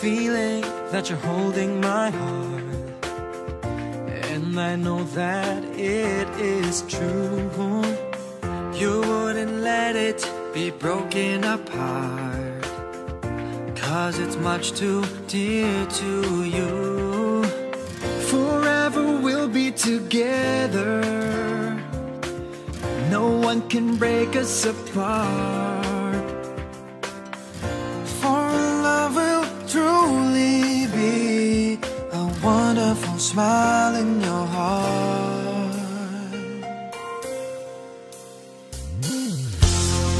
feeling that you're holding my heart. And I know that it is true. You wouldn't let it be broken apart. Cause it's much too dear to you. Forever we'll be together. No one can break us apart. Smile in your heart.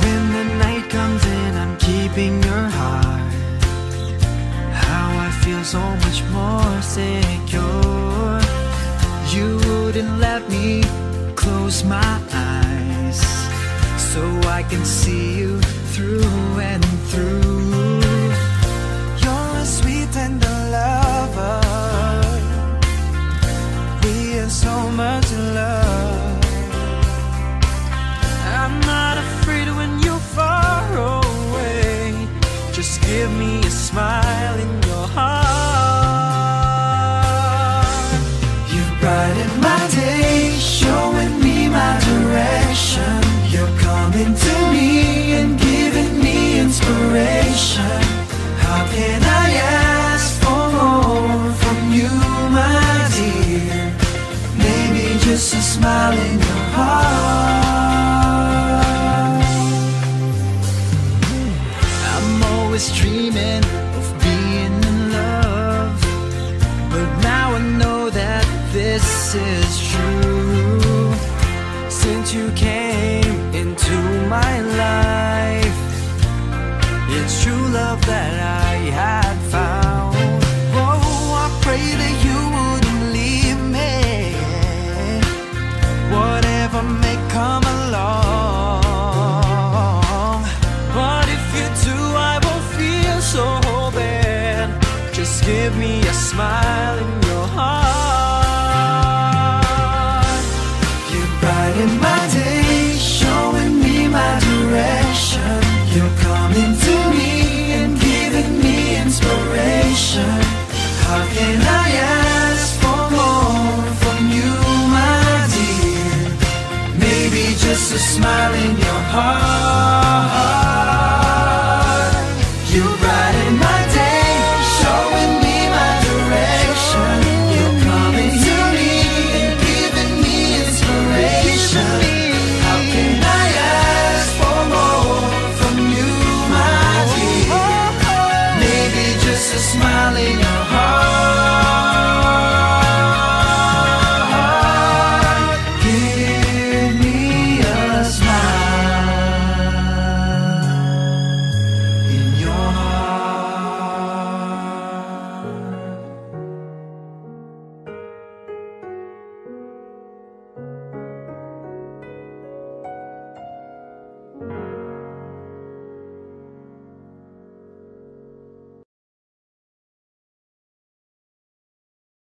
When the night comes in, I'm keeping your heart. How I feel so much more secure. You wouldn't let me close my eyes so I can see you Just give me a smile in your heart. You brighten my day, showing me my direction. You're coming to me and giving me inspiration. How can I ask for more from you, my dear? Maybe just a smile in your heart. I'm dreaming of being in love. But now I know that this is true. smile.